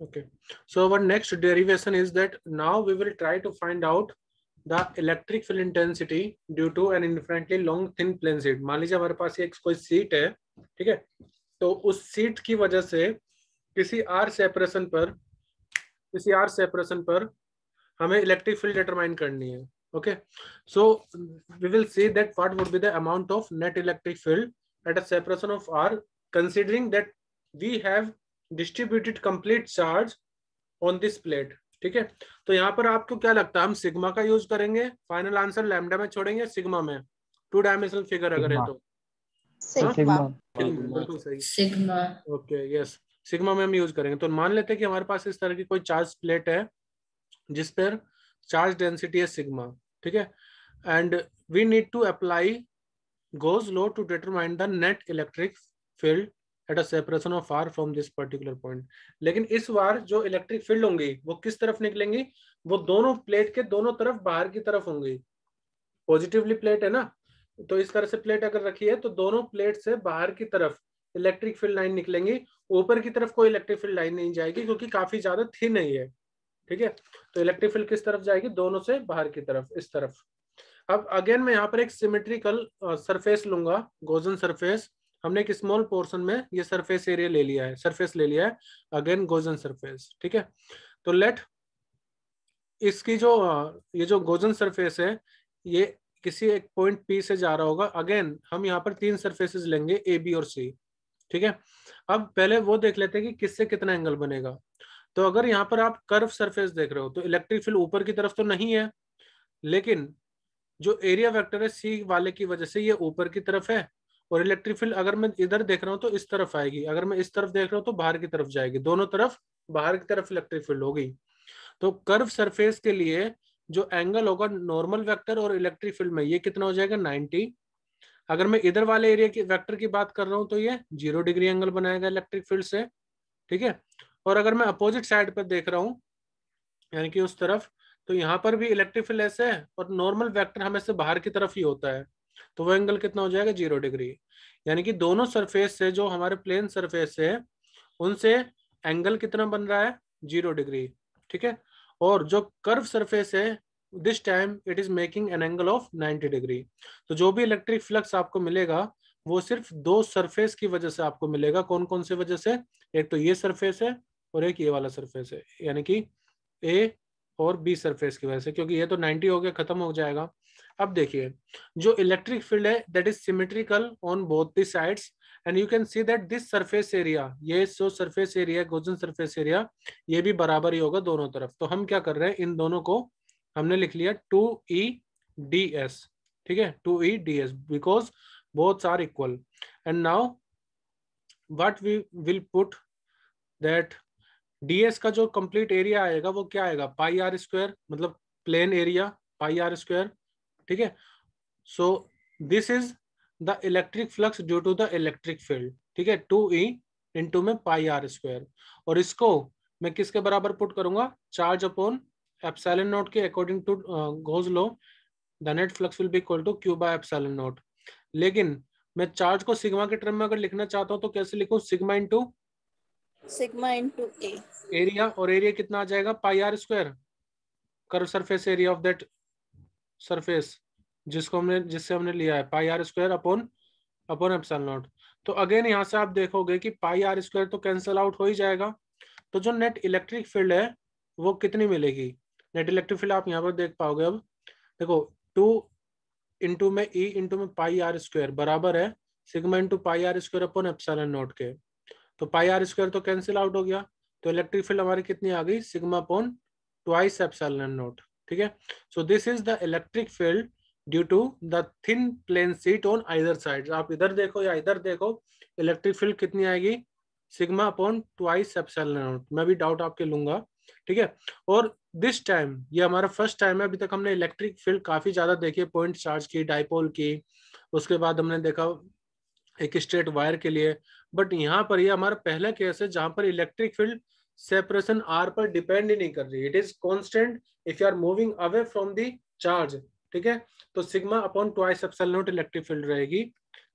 Okay. So our next derivation is that now we will try to find out the electric field intensity due to an infinitely long thin plane sheet. मान लीजिए हमारे पास एक कोई seat है ठीक है तो उस सीट की वजह से किसी आर सेपरेशन पर किसी आर सेपरेशन पर हमें इलेक्ट्रिक फ़ील्ड डिटरमाइन करनी है okay so we will see that what would be the amount of net electric field at a separation of r considering that we have distributed complete charge on this plate ठीक है? तो यहाँ पर आपको क्या लगता है हम सिग्मा का यूज़ करेंगे? फाइनल आंसर लैमडा में छोड़ेंगे सिग्मा में? टू डायमेंशनल फिगर अगर है तो। सिग्मा बिल्कुल सही। सिग्मा ओके यस सिग्मा में हम यूज़ करेंगे। तो मान लेते हैं कि हमारे पास इस तरह की कोई चार्ज प्लेट है जिस पर चार्ज डेंसिटी है सिग्मा ठीक है? And we need to apply Gauss law to determine the net electric field at a separation of R from this particular point लेकिन इस बार जो इलेक्ट्रिक फ़ील्ड होंगी, वो किस तरफ़ निकलेंगी? वो दोनों प्लेट के दोनों तरफ़ बाहर की तरफ़ होंगी। पॉजिटिवली प्लेट है ना? तो इस तरह से प्लेट अगर रखी है तो दोनों प्लेट से बाहर की तरफ़ इलेक्ट्रिक फ़ील्ड लाइन निकलेंगी। ऊपर की तरफ़ कोई इलेक्ट्रिक फ़ील्ड लाइन नहीं जाएगी, क्योंकि काफ़ी ज़्यादा थिन है ठीक है? तो इलेक्ट्रिक फ़ील्ड किस तरफ़ जाएगी? दोनों से बाहर की तरफ़, इस तरफ़। अब अगेन मैं यहाँ पर एक सिमेट्रिकल सरफेस लूँगा गोजन सरफेस हमने एक स्मॉल पोर्शन में ये सरफेस एरिया ले लिया है सरफेस ले लिया है अगेन गोजन सरफेस ठीक है? तो लेट इसकी जो, ये जो गोजन सरफेस है, ये किसी एक पॉइंट पी से जा रहा होगा। अगेन हम यहाँ पर तीन सरफेसेस लेंगे ए बी और सी ठीक है? अब पहले वो देख लेते हैं कि किससे कितना एंगल बनेगा। तो अगर यहाँ पर आप कर्व सरफेस देख रहे हो तो इलेक्ट्रिक फ़ील्ड ऊपर की तरफ़ तो नहीं है, लेकिन जो एरिया वेक्टर है सी वाले की वजह से ये ऊपर की तरफ़ है और इलेक्ट्रिक फ़ील्ड अगर मैं इधर देख रहा हूँ तो इस तरफ़ आएगी। अगर मैं इस तरफ़ देख रहा हूँ तो बाहर की तरफ़ जाएगी। दोनों तरफ़, बाहर की तरफ़ इलेक्ट्रिक फ़ील्ड होगी। तो कर्व सरफेस के लिए जो एंगल होगा नॉर्मल वेक्टर और इलेक्ट्रिक फ़ील्ड में, ये कितना हो जाएगा? 90 अगर मैं इधर वाले एरिया की वेक्टर की बात कर रहा हूँ तो ये ज़ीरो डिग्री एंगल बनाएगा इलेक्ट्रिक फ़ील्ड से, ठीक है? और अगर मैं अपोजिट साइड पर देख रहा हूँ, यानी कि उस तरफ़ तो यहाँ पर भी इलेक्ट्रिक फ़ील्ड ऐसे है और नॉर्मल वेक्टर हमेशा बाहर की तरफ़ ही होता है। तो वो एंगल कितना हो जाएगा? ज़ीरो डिग्री यानी कि दोनों सरफेस से जो हमारे प्लेन सरफेस है उनसे एंगल कितना बन रहा है? ज़ीरो डिग्री ठीक है? और जो कर्व सरफेस है this time it is making an angle of 90 degree तो जो भी इलेक्ट्रिक फ्लक्स आपको मिलेगा, वो सिर्फ़ दो सरफेस की वजह से आपको मिलेगा। कौन कौन से वजह से? एक तो ये सरफेस है और एक ये वाला सरफेस है। यानी कि ए और बी सरफेस की वजह से, क्योंकि ये तो 90 हो गया, खत्म हो जाएगा। अब देखिए, जो इलेक्ट्रिक फ़ील्ड है that is symmetrical on both the sides and you can see that this surface area ये जो surface area Gaussian surface area ये भी बराबर ही होगा दोनों तरफ़। तो हम क्या कर रहे हैं, इन दोनों को हमने लिख लिया टू ई डी एस ठीक है? Two E D S because both are equal and now what we will put that DS का जो कंप्लीट एरिया आएगा, वो क्या आएगा? पाई आर स्क्वायर मतलब plain area pi R square ठीक है? So this is the electric flux due to the electric field ठीक है? टू ई इंटू में पाई आर स्क्वायर और इसको मैं किसके बराबर पुट करूँगा? चार्ज अपॉन एप्सिलॉन नोट के according to Gauss law the net flux will be equal to Q by epsilon naught लेकिन मैं चार्ज को सिग्मा के टर्म में अगर लिखना चाहता हूँ तो कैसे लिखूं? Sigma into sigma into A area और एरिया कितना आ जाएगा? Pi R square curve surface area of that surface जिसको हमने, जिससे हमने लिया है pi R square upon upon epsilon naught तो अगेन यहाँ से आप देखोगे कि पाई आर स्क्वायर तो कैंसिल आउट हो ही जाएगा। तो जो नेट इलेक्ट्रिक फ़ील्ड है, वो कितनी मिलेगी? नेट इलेक्ट्रिक फ़ील्ड आप यहाँ पर देख पाओगे अब। देखो टू इंटू में ई इंटू में पाई आर स्क्वायर बराबर है sigma into pi R square upon epsilon naught के। तो पाई आर स्क्वायर तो कैंसिल आउट हो गया। तो इलेक्ट्रिक फ़ील्ड हमारी कितनी आ गई? Sigma upon twice epsilon naught ठीक है? So this is the electric field due to the thin plane sheet on either side आप इधर देखो या इधर देखो इलेक्ट्रिक फ़ील्ड कितनी आएगी? सिग्मा अपॉन ट्वाइस एप्सल मैं भी डाउट आपके लूँगा, ठीक है? और दिस टाइम ये हमारा फ़र्स्ट टाइम है, अभी तक हमने इलेक्ट्रिक फ़ील्ड काफ़ी ज़्यादा देखी पॉइंट चार्ज की डाइपोल की, उसके बाद हमने देखा एक स्ट्रेट वायर के लिए। बट यहाँ पर ये हमारा पहला केस है जहाँ पर इलेक्ट्रिक फ़ील्ड सेपरेशन आर पर डिपेंड ही नहीं कर रही। It is constant if you are moving away from the charge ठीक है? तो sigma upon twice epsilon naught electric field रहेगी,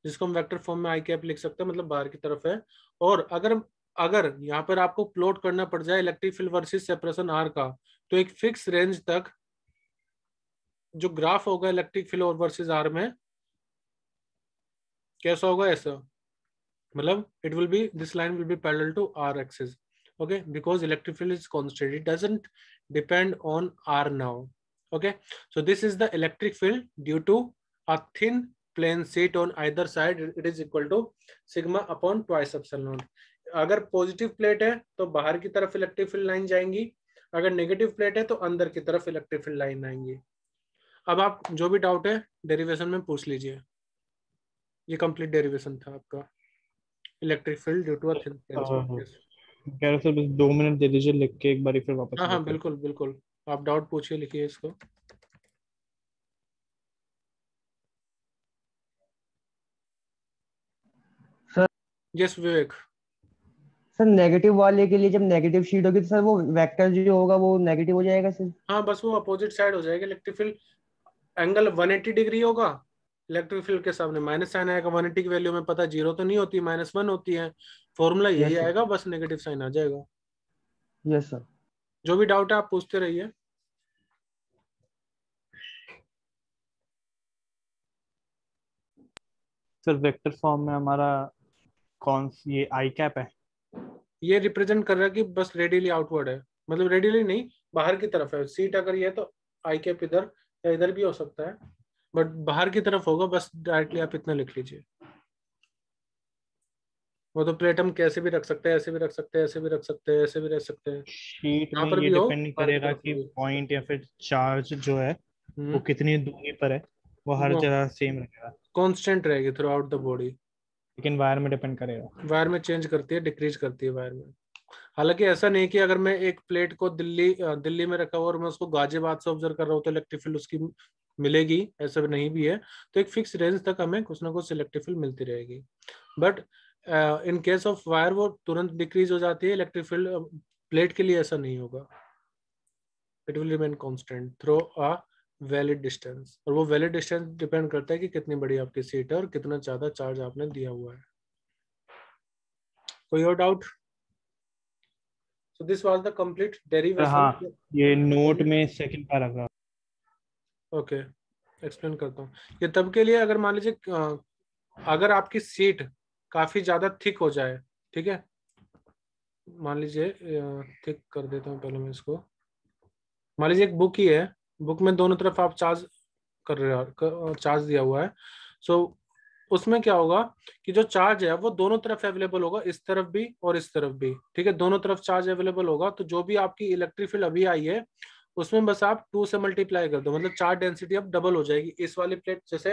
जिसको हम वेक्टर फॉर्म में आई कैप लिख सकते हैं मतलब बाहर की तरफ़ है। और अगर अगर यहाँ पर आपको प्लॉट करना पड़ जाए electric field versus separation R का तो एक फिक्स रेंज तक जो ग्राफ होगा इलेक्ट्रिक फ़ील्ड और वर्सेस आर में, कैसा होगा ऐसा? मतलब it will be this line will be parallel to R axis okay because electric field is constant it doesn't depend on r now okay so this is the electric field due to a thin plane sheet on either side it is equal to sigma upon twice epsilon अगर positive plate है तो बाहर की तरफ़ electric field line जाएँगी अगर negative plate है तो अंदर की तरफ़ इलेक्ट्रिक फ़ील्ड लाइन आएँगी अब आप जो भी डाउट है डेरिवेशन में पूछ लीजिए ये कंप्लीट डेरिवेशन था आपका electric field due to a thin कह रहे सर बस दो मिनट दे दीजिए लिख के एक बार फिर वापस हाँ हाँ बिल्कुल बिल्कुल। आप डाउट पूछिए लिखिए इसको। Sir. Yes Vivek sir negative वाले के लिए जब नेगेटिव शीट होगी तो सर वो वेक्टर जो होगा वो नेगेटिव हो जाएगा सर। हाँ बस वो अपोजिट साइड हो जाएगा इलेक्ट्रिक फ़ील्ड एंगल 180 डिग्री होगा। इलेक्ट्रिक फ़ील्ड के सामने माइनस साइन आएगा 180 की वैल्यू में पता ज़ीरो तो नहीं होती माइनस वन होती है। फॉर्मूला यही Yes, आएगा बस नेगेटिव साइन आ जाएगा। यस सर जो भी डाउट है आप पूछते रहिए। सर वेक्टर फॉर्म में हमारा कौन सी ये आई कैप है? ये रिप्रेजेंट कर रहा है कि बस रेडियली आउटवर्ड है। मतलब रेडियली नहीं बाहर की तरफ़ है। सीट अगर ये तो आई कैप इधर या इधर भी हो सकता है। बट बाहर की तरफ़ होगा बस डायरेक्टली आप इतना लिख लीजिए। वो तो प्लेट हम कैसे भी रख सकते हैं ऐसे भी रख सकते हैं ऐसे भी रख सकते हैं ऐसे भी रख सकते हैं। शीट में पर ये भी डिपेंड करेगा कि पॉइंट या फिर चार्ज जो है वो हम्म, कितनी दूरी पर है वो हर जगह सेम रहेगा। कांस्टेंट रहेगी थ्रू आउट द बॉडी लेकिन वायर में डिपेंड करेगा। वायर में चेंज करती है डिक्रीज करती है वायर में। हालाँकि ऐसा नहीं कि अगर मैं एक प्लेट को दिल्ली दिल्ली में रखा हुआ और मैं उसको गाजियाबाद से ऑब्ज़र्व कर रहा हूँ तो इलेक्ट्रिक फ़ील्ड उसकी मिलेगी, ऐसा भी नहीं भी है। तो एक फिक्स रेंज तक हमें कुछ ना कुछ इलेक्ट्रिक फ़ील्ड मिलती रहेगी। But in case of wire वो तुरंत डिक्रीज हो जाती है इलेक्ट्रिक फ़ील्ड प्लेट के लिए ऐसा नहीं होगा। It will remain constant through a valid distance और वो वैलिड डिस्टेंस डिपेंड करता है कि कितनी बड़ी आपकी सीट है और कितना ज़्यादा चार्ज आपने दिया हुआ है। कोई और doubt so this was the complete derivation हाँ ये नोट में सेकंड पैराग्राफ ओके एक्सप्लेन करता हूँ। ये तब के लिए अगर मान लीजिए अगर आपकी सीट काफ़ी ज़्यादा थिक हो जाए ठीक है? मान लीजिए थिक कर देता हूँ पहले मैं इसको। मान लीजिए एक बुक ही है बुक में दोनों तरफ़ आप चार्ज कर रहे हो चार्ज दिया हुआ है। सो उसमें क्या होगा कि जो चार्ज है, वो दोनों तरफ़ अवेलेबल होगा, इस तरफ़ भी और इस तरफ़ भी, ठीक है? दोनों तरफ़ चार्ज अवेलेबल होगा तो जो भी आपकी इलेक्ट्रिक फ़ील्ड अभी आई है, उसमें बस आप टू से मल्टीप्लाई कर दो मतलब चार्ज डेंसिटी अब डबल हो जाएगी इस वाली प्लेट जैसे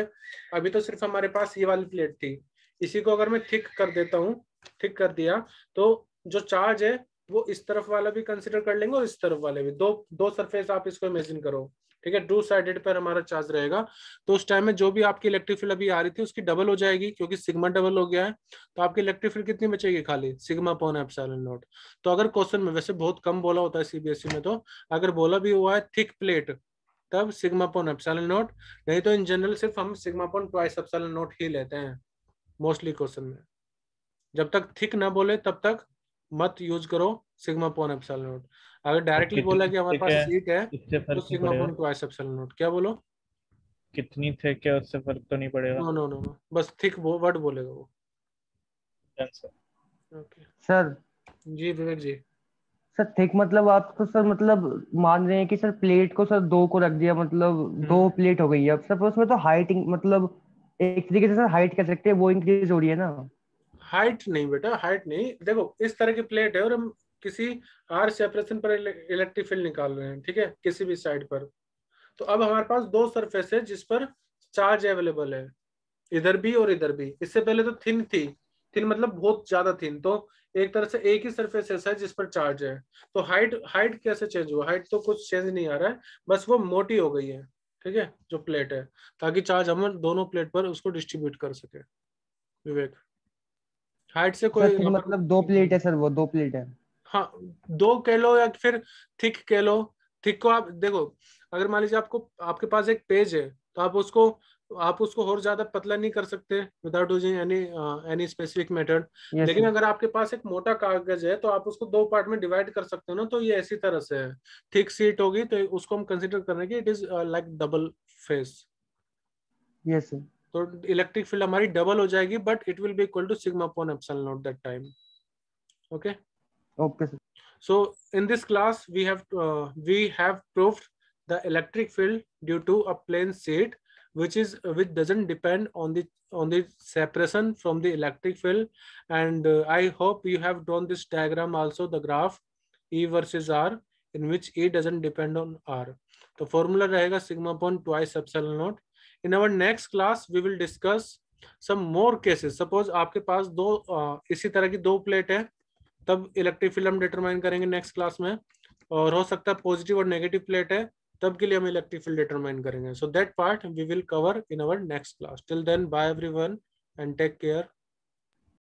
अभी तो सिर्फ़ हमारे पास ये वाली प्लेट थी। इसी को अगर मैं थिक कर देता हूँ थिक कर दिया तो जो चार्ज है, वो इस तरफ़ वाला भी कंसिडर कर लेंगे और इस तरफ़ वाले भी। दो दो सरफेस आप इसको इमेजिन करो। ठीक है टू साइडेड पर हमारा चार्ज रहेगा। तो उस टाइम में जो भी आपकी इलेक्ट्रिक फ़ील्ड अभी आ रही थी, उसकी डबल हो जाएगी, क्योंकि सिग्मा डबल हो गया है। तो आपकी इलेक्ट्रिक फ़ील्ड कितनी बचेगी खाली? सिग्मा पॉन एप्सिलॉन नॉट तो अगर क्वेश्चन में, वैसे बहुत कम बोला होता है सीबीएसई में तो अगर बोला भी हुआ है थिक प्लेट तब सिग्मा पॉन एप्सिलॉन नॉट नहीं तो इन जनरल सिर्फ़ हम sigma upon twice epsilon naught ही लेते हैं मोस्टली क्वेश्चन में। जब तक थिक ना बोले, तब तक मत यूज़ करो सिग्मा पॉन एप्सिलॉन नॉट अगर डायरेक्टली बोला कि हमारे पास सीट है तो सिग्मा पड़ेगा। पॉन ट्वाइस एप्सिलॉन नॉट क्या बोलो? कितनी थे क्या उससे फ़र्क तो नहीं पड़ेगा। नो नो नो नो बस थिक वो वर्ड बोलेगा वो। Okay sir ji Vivek ji. Sir thick मतलब आप तो सर मतलब मान रहे हैं कि सर प्लेट को सर दो को रख दिया मतलब दो प्लेट हो गई है। अब सर उसमें तो हाइट मतलब एक तरीके से सर हाइट कह सकते हैं वो इंक्रीज हो रही है ना। हाइट नहीं बेटा हाइट नहीं। देखो इस तरह की प्लेट है और हम किसी आर सेपरेशन पर इलेक्ट्रिक फ़ील्ड निकाल रहे हैं ठीक है? किसी भी साइड पर। तो अब हमारे पास दो सरफेस है जिस पर चार्ज अवेलेबल है। इधर भी और इधर भी। इससे पहले तो थिन थी। थिन मतलब बहुत ज़्यादा थिन तो एक तरह से एक ही सरफेस ऐसा है जिस पर चार्ज है। तो हाइट हाइट कैसे चेंज हुआ? हाइट तो कुछ चेंज नहीं आ रहा है। बस वो मोटी हो गई है ठीक है? जो प्लेट है। ताकि चार्ज हम दोनों प्लेट पर उसको डिस्ट्रीब्यूट कर सके। विवेक हाइट से कोई मतलब दो प्लेट है सर वो दो प्लेट है। हाँ दो कह लो या फिर थिक कह लो। थिक को आप देखो अगर मान लीजिए आपको आपके पास एक पेज है तो आप उसको आप उसको और ज़्यादा पतला नहीं कर सकते without using any any specific method लेकिन अगर आपके पास एक मोटा कागज़ है तो आप उसको दो पार्ट में डिवाइड कर सकते हो ना तो ये ऐसी तरह से है। थिक सीट होगी तो उसको हम कंसिडर करें कि it is like double face sir. तो इलेक्ट्रिक फ़ील्ड हमारी डबल हो जाएगी but it will be equal to sigma upon epsilon naught that time okay Okay, sir. So in this class, we have uh, we have proved the electric field due to a plane sheet, which is which doesn't depend on the on the separation from the electric field. And uh, I hope you have drawn this diagram also, the graph E versus R, in which E doesn't depend on R. The formula रहेगा sigma upon twice epsilon naught. In our next class, we will discuss some more cases. Suppose आपके पास दो uh, इसी तरह की दो plate है तब electric field हम डिटरमाइन करेंगे नेक्स्ट क्लास में, और हो सकता है पॉजिटिव और नेगेटिव प्लेट है, तब के लिए हम इलेक्ट्रिक फ़ील्ड डिटरमाइन करेंगे। So that part we will cover in our next class till then bye everyone and take care